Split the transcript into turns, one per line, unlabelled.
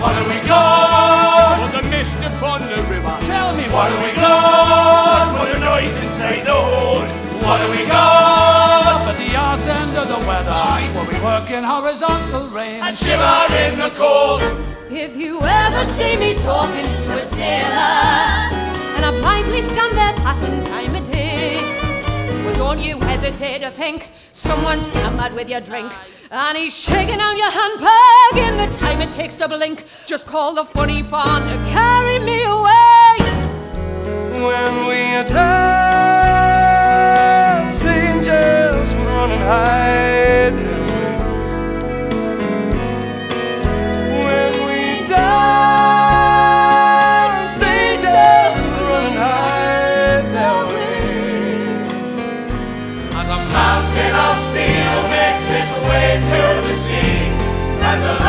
What do we got?
For the mist upon the river.
Tell me, what do we got? For the noise inside the hold. What do we got To the arse end of the weather. Aye. Where we work in horizontal rain. And shiver in the cold.
If you ever see me talking to a sailor. You hesitate to think someone's tampered with your drink and he's shaking on your handbag in the time it takes to blink. Just call the funny farm to carry me away.
When we attacked,
mountain of steel makes its way to
the
sea,
and the